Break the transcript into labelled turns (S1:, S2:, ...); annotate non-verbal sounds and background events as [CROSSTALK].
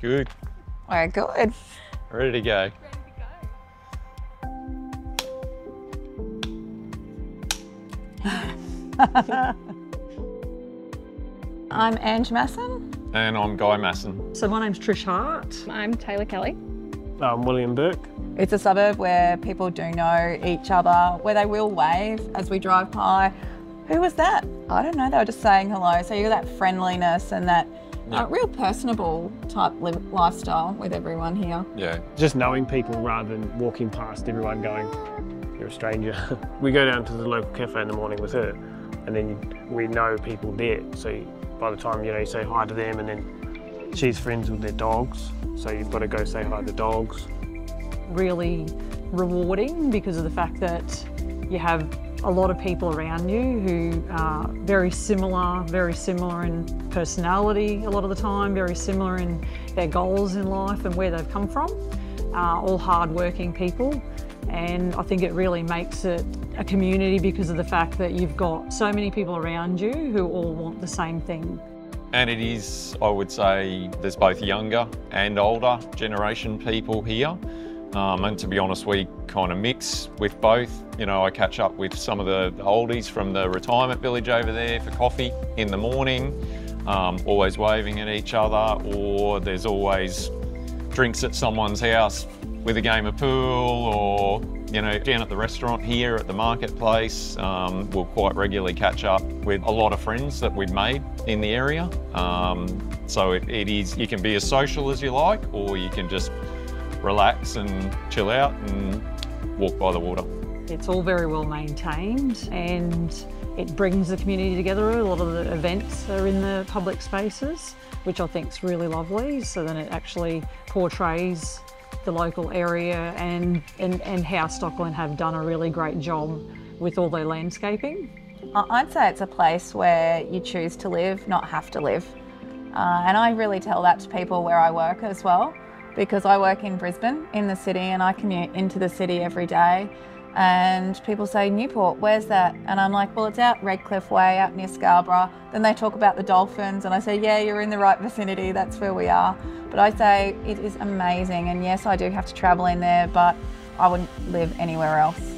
S1: Good.
S2: We're good.
S1: Ready to go. [LAUGHS]
S2: I'm Ange Masson.
S1: And I'm Guy Masson.
S3: So my name's Trish Hart.
S4: I'm Taylor Kelly.
S5: Uh, I'm William Burke.
S2: It's a suburb where people do know each other, where they will wave as we drive by. Who was that? I don't know, they were just saying hello. So you got that friendliness and that uh, real personable type li- lifestyle with everyone here.
S1: Yeah.
S5: Just knowing people rather than walking past everyone going, you're a stranger. [LAUGHS] we go down to the local cafe in the morning with her and then we know people there. So by the time, you know, you say hi to them and then she's friends with their dogs. So you've got to go say hi to the dogs.
S3: Really rewarding because of the fact that you have a lot of people around you who are very similar, very similar in personality a lot of the time, very similar in their goals in life and where they've come from. Uh, all hard-working people. And I think it really makes it a community because of the fact that you've got so many people around you who all want the same thing.
S1: And it is, I would say, there's both younger and older generation people here. Um, and to be honest, we kind of mix with both. You know, I catch up with some of the, oldies from the retirement village over there for coffee in the morning, um, always waving at each other, or there's always drinks at someone's house with a game of pool or you know down at the restaurant here at the marketplace um, we'll quite regularly catch up with a lot of friends that we've made in the area um, so it, it is you can be as social as you like or you can just relax and chill out and walk by the water
S3: It's all very well maintained and it brings the community together. A lot of the events are in the public spaces, which I think is really lovely. So then it actually portrays the local area and, and, and how Stockland have done a really great job with all their landscaping.
S2: I- I'd say it's a place where you choose to live, not have to live. Uh, and I really tell that to people where I work as well, because I work in Brisbane, in the city, and I commute into the city every day. And people say, Newport, where's that? And I'm like, well, it's out Redcliffe Way, out near Scarborough. Then they talk about the dolphins, and I say, yeah, you're in the right vicinity, that's where we are. But I say, it is amazing. And yes, I do have to travel in there, but I wouldn't live anywhere else.